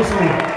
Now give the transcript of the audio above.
Vamos, bravo.